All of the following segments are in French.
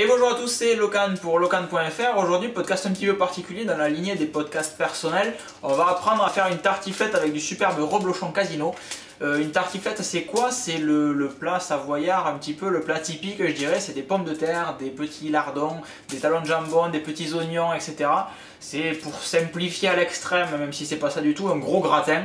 Et bonjour à tous, c'est Locan pour locan.fr. Aujourd'hui, podcast un petit peu particulier dans la lignée des podcasts personnels. On va apprendre à faire une tartiflette avec du superbe reblochon casino. Euh, une tartiflette, c'est quoi? C'est le, plat savoyard, un petit peu le plat typique, je dirais. C'est des pommes de terre, des petits lardons, des talons de jambon, des petits oignons, etc. C'est pour simplifier à l'extrême, même si c'est pas ça du tout, un gros gratin.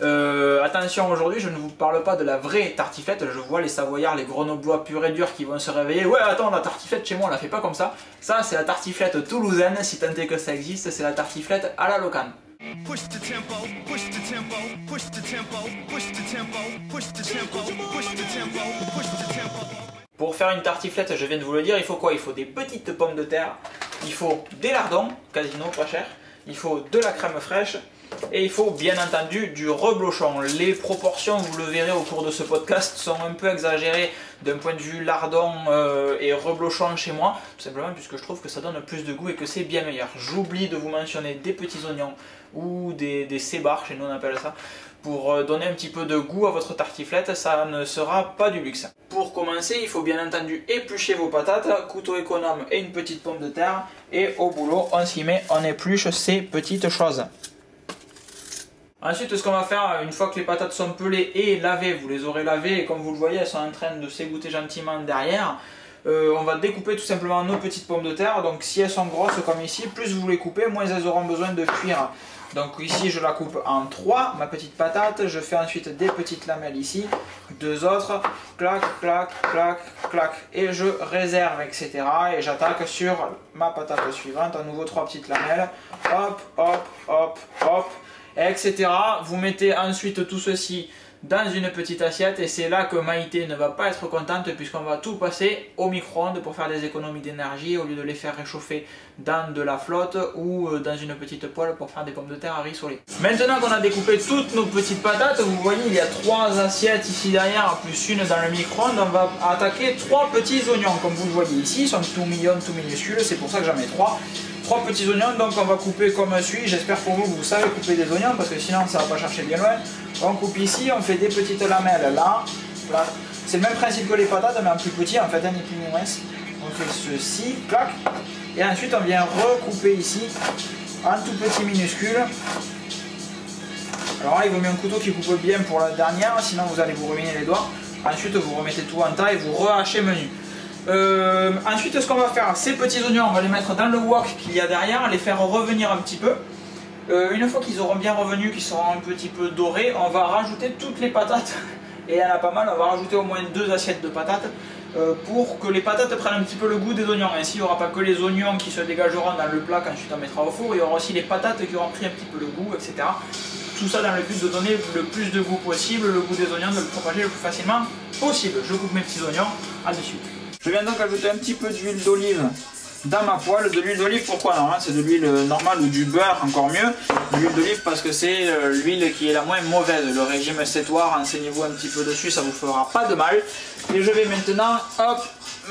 Euh, attention, aujourd'hui, je ne vous parle pas de la vraie tartiflette. Je vois les Savoyards, les Grenoblois purs et durs qui vont se réveiller. Ouais, attends, la tartiflette chez moi, on la fait pas comme ça. Ça, c'est la tartiflette toulousaine, si tant est que ça existe. C'est la tartiflette à la locane. Pour faire une tartiflette, je viens de vous le dire, il faut quoi? Il faut des petites pommes de terre, il faut des lardons, casino pas cher, il faut de la crème fraîche, et il faut bien entendu du reblochon. Les proportions, vous le verrez au cours de ce podcast, sont un peu exagérées d'un point de vue lardon euh, et reblochon chez moi, tout simplement puisque je trouve que ça donne plus de goût et que c'est bien meilleur. J'oublie de vous mentionner des petits oignons ou des, des chez nous on appelle ça, pour euh, donner un petit peu de goût à votre tartiflette, ça ne sera pas du luxe. Pour commencer, il faut bien entendu éplucher vos patates, couteau économe et une petite pomme de terre, et au boulot, on s'y met, on épluche ces petites choses. Ensuite, ce qu'on va faire, une fois que les patates sont pelées et lavées, vous les aurez lavées et comme vous le voyez, elles sont en train de s'égoutter gentiment derrière. Euh, on va découper tout simplement nos petites pommes de terre. Donc si elles sont grosses comme ici, plus vous les coupez, moins elles auront besoin de cuire. Donc ici je la coupe en trois, ma petite patate. Je fais ensuite des petites lamelles ici, deux autres, clac, clac, clac, clac. Et je réserve, etc. Et j'attaque sur ma patate suivante, à nouveau trois petites lamelles. Hop, hop, hop, hop etc. Vous mettez ensuite tout ceci dans une petite assiette et c'est là que Maïté ne va pas être contente puisqu'on va tout passer au micro-ondes pour faire des économies d'énergie au lieu de les faire réchauffer dans de la flotte ou euh, dans une petite poêle pour faire des pommes de terre à rissoler. Maintenant qu'on a découpé toutes nos petites patates, vous voyez il y a trois assiettes ici derrière plus une dans le micro-ondes, on va attaquer trois petits oignons comme vous le voyez ici, ils sont tout mignons, tout minuscules, c'est pour ça que j'en mets trois. Trois petits oignons, donc on va couper comme suit. J'espère pour vous que vous savez couper des oignons parce que sinon ça va pas chercher bien loin. On coupe ici, on fait des petites lamelles là. C'est le même principe que les patates, mais en plus petit, en fait, un plus moins. On fait ceci, clac. Et ensuite on vient recouper ici en tout petit minuscule. Alors là, il vaut mieux un couteau qui coupe bien pour la dernière, sinon vous allez vous ruiner les doigts. Ensuite, vous remettez tout en tas et vous rehachez menu. Euh, ensuite, ce qu'on va faire, ces petits oignons, on va les mettre dans le wok qu'il y a derrière, les faire revenir un petit peu. Euh, une fois qu'ils auront bien revenu, qu'ils seront un petit peu dorés, on va rajouter toutes les patates. Et il y en a pas mal, on va rajouter au moins deux assiettes de patates euh, pour que les patates prennent un petit peu le goût des oignons. Ainsi, il n'y aura pas que les oignons qui se dégageront dans le plat quand ensuite on mettra au four, il y aura aussi les patates qui auront pris un petit peu le goût, etc. Tout ça dans le but de donner le plus de goût possible, le goût des oignons, de le propager le plus facilement possible. Je coupe mes petits oignons, à de suite. Je viens donc ajouter un petit peu d'huile d'olive dans ma poêle. De l'huile d'olive, pourquoi non C'est de l'huile normale ou du beurre, encore mieux. L'huile d'olive parce que c'est euh, l'huile qui est la moins mauvaise. Le régime cétoire, enseignez-vous un petit peu dessus, ça vous fera pas de mal. Et je vais maintenant,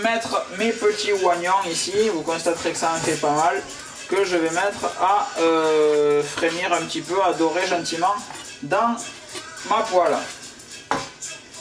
mettre mes petits oignons ici. Vous constaterez que ça en fait pas mal. Que je vais mettre à euh, frémir un petit peu, à dorer gentiment dans ma poêle.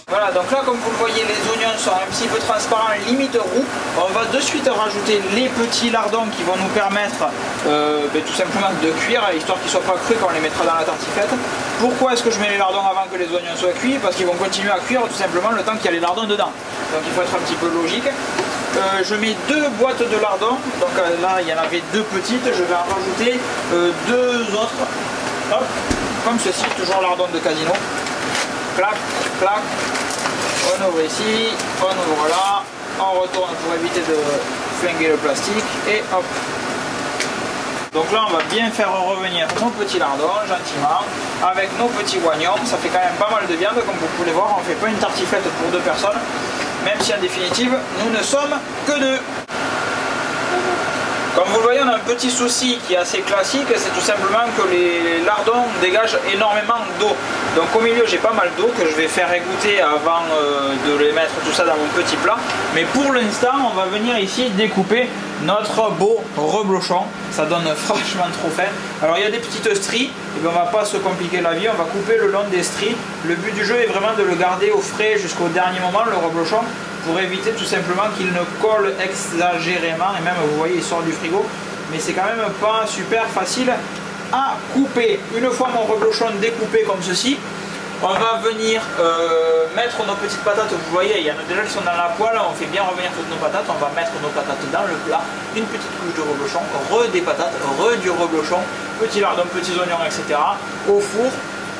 Voilà, donc là, comme vous le voyez, les oignons sont un petit peu transparents, limite roux. On va de suite rajouter les petits lardons qui vont nous permettre euh, ben, tout simplement de cuire, histoire qu'ils ne soient pas crus quand on les mettra dans la tartiflette. Pourquoi est-ce que je mets les lardons avant que les oignons soient cuits? Parce qu'ils vont continuer à cuire tout simplement le temps qu'il y a les lardons dedans. Donc il faut être un petit peu logique. Euh, je mets deux boîtes de lardons, donc euh, là il y en avait deux petites, je vais en rajouter deux autres, Hop, comme ceci, toujours lardons de casino. Clac, clac, on ouvre ici, on ouvre là, on retourne pour éviter de flinguer le plastique et hop. Donc là on va bien faire revenir nos petits lardons gentiment avec nos petits oignons, ça fait quand même pas mal de viande comme vous pouvez voir, on fait pas une tartiflette pour deux personnes, même si en définitive nous ne sommes que deux. Comme vous le voyez, on a un petit souci qui est assez classique, c'est tout simplement que les lardons dégagent énormément d'eau. Donc au milieu, j'ai pas mal d'eau que je vais faire égoutter avant euh, de les mettre tout ça dans mon petit plat. Mais pour l'instant, on va venir ici découper notre beau reblochon. Ça donne franchement trop fin. Alors il y a des petites stries, et bien on va pas se compliquer la vie, on va couper le long des stries. Le but du jeu est vraiment de le garder au frais jusqu'au dernier moment, le reblochon pour éviter tout simplement qu'il ne colle exagérément et même vous voyez il sort du frigo mais c'est quand même pas super facile à couper. Une fois mon reblochon découpé comme ceci, on va venir euh, mettre nos petites patates, vous voyez, il y en a déjà qui sont dans la poêle, on fait bien revenir toutes nos patates, on va mettre nos patates dans le plat, une petite couche de reblochon, re des patates, re du reblochon, petit lardon, petits oignons, etc. au four,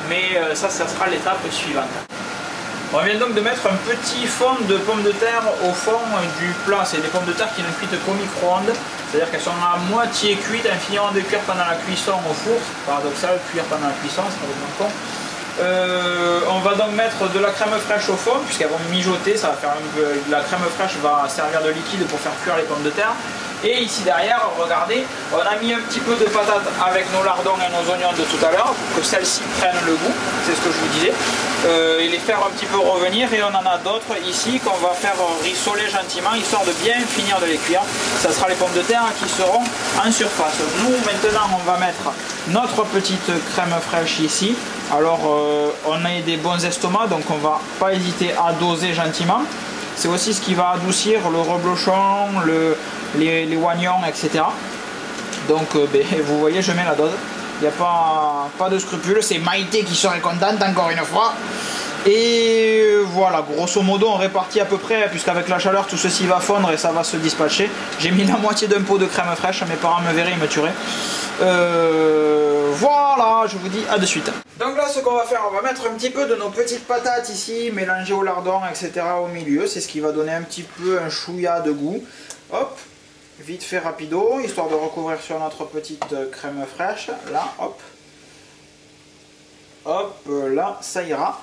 mais euh, ça, ça sera l'étape suivante. On vient donc de mettre un petit fond de pommes de terre au fond du plat. C'est des pommes de terre qui ne cuites qu'au micro-ondes. C'est-à-dire qu'elles sont à moitié cuites, un finiront de cuire pendant la cuisson au four. Paradoxal, cuire pendant la cuisson, c'est pas con. Euh, on va donc mettre de la crème fraîche au fond, puisqu'elles vont mijoter, ça va faire la crème fraîche va servir de liquide pour faire cuire les pommes de terre. Et ici derrière, regardez, on a mis un petit peu de patates avec nos lardons et nos oignons de tout à l'heure pour que celles-ci prennent le goût, c'est ce que je vous disais. Euh, et les faire un petit peu revenir et on en a d'autres ici qu'on va faire rissoler gentiment histoire de bien finir de les cuire. Ça sera les pommes de terre qui seront en surface. Nous maintenant on va mettre notre petite crème fraîche ici. Alors euh, on a des bons estomacs donc on va pas hésiter à doser gentiment. C'est aussi ce qui va adoucir le reblochon, le, les, oignons, etc. Donc euh, ben, vous voyez, je mets la dose. Il n'y a pas, de scrupules. C'est Maïté qui serait contente encore une fois. Et voilà, grosso modo, on répartit à peu près, puisqu'avec la chaleur, tout ceci va fondre et ça va se dispatcher. J'ai mis la moitié d'un pot de crème fraîche, mes parents me verraient, ils me tueraient. Euh, voilà, je vous dis à de suite. Donc là, ce qu'on va faire, on va mettre un petit peu de nos petites patates ici, mélangées au lardon, etc. au milieu. C'est ce qui va donner un petit peu un chouïa de goût. Hop, vite fait rapido, histoire de recouvrir sur notre petite crème fraîche. Là, hop. Hop, là, ça ira.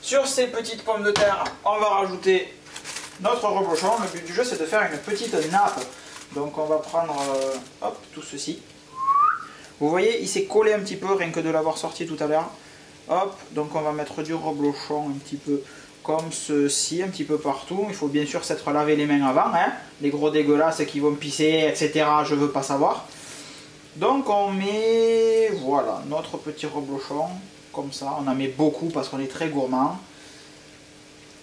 Sur ces petites pommes de terre, on va rajouter notre reblochon. Le but du jeu, c'est de faire une petite nappe. Donc on va prendre euh, tout ceci. Vous voyez, il s'est collé un petit peu, rien que de l'avoir sorti tout à l'heure. Hop, donc on va mettre du reblochon un petit peu comme ceci, un petit peu partout. Il faut bien sûr s'être lavé les mains avant. Hein. Les gros dégueulasses qui vont pisser, etc. Je veux pas savoir. Donc on met, voilà, notre petit reblochon comme ça. On en met beaucoup parce qu'on est très gourmand.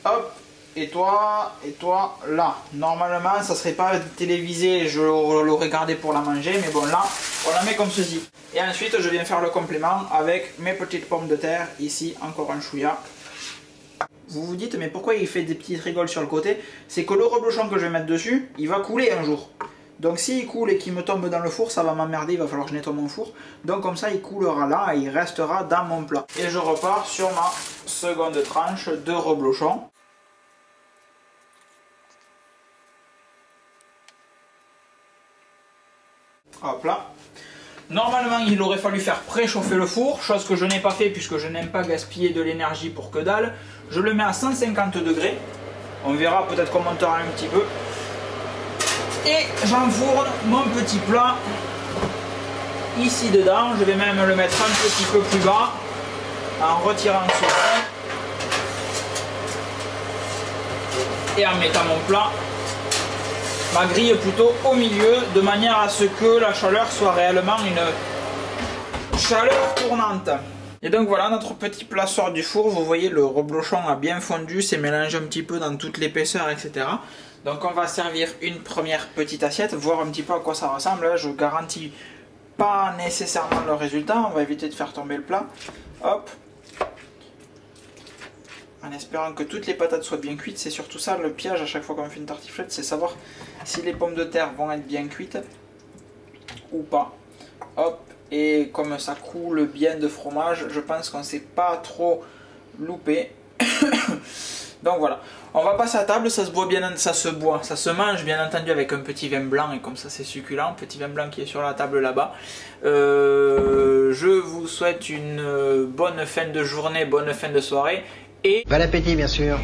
Hop, et toi, et toi, là. Normalement, ça serait pas télévisé, je l'aurais gardé pour la manger, mais bon, là, on la met comme ceci. Et ensuite, je viens faire le complément avec mes petites pommes de terre, ici, encore un chouïa. Vous vous dites, mais pourquoi il fait des petites rigoles sur le côté? C'est que le reblochon que je vais mettre dessus, il va couler un jour. Donc s'il coule et qu'il me tombe dans le four, ça va m'emmerder, il va falloir que je nettoie mon four. Donc comme ça, il coulera là et il restera dans mon plat. Et je repars sur ma seconde tranche de reblochon. Hop là. Normalement, il aurait fallu faire préchauffer le four, chose que je n'ai pas fait puisque je n'aime pas gaspiller de l'énergie pour que dalle. Je le mets à 150 degrés. On verra peut-être qu'on montera un petit peu. Et j'enfourne mon petit plat ici dedans. Je vais même le mettre un petit peu plus bas en retirant ceci. Et en mettant mon plat, ma grille plutôt au milieu, de manière à ce que la chaleur soit réellement une chaleur tournante. Et donc voilà, notre petit plat sort du four. Vous voyez, le reblochon a bien fondu, c'est mélangé un petit peu dans toute l'épaisseur, etc. Donc on va servir une première petite assiette, voir un petit peu à quoi ça ressemble. Je garantis pas nécessairement le résultat, on va éviter de faire tomber le plat. Hop. En espérant que toutes les patates soient bien cuites, c'est surtout ça le piège à chaque fois qu'on fait une tartiflette, c'est savoir si les pommes de terre vont être bien cuites ou pas. Hop, et comme ça coule bien de fromage, je pense qu'on ne s'est pas trop loupé. Donc voilà, on va passer à table, ça se boit bien, ça se boit, ça se mange bien entendu avec un petit vin blanc et comme ça c'est succulent, petit vin blanc qui est sur la table là-bas. Euh, je vous souhaite une bonne fin de journée, bonne fin de soirée et... Bon appétit bien sûr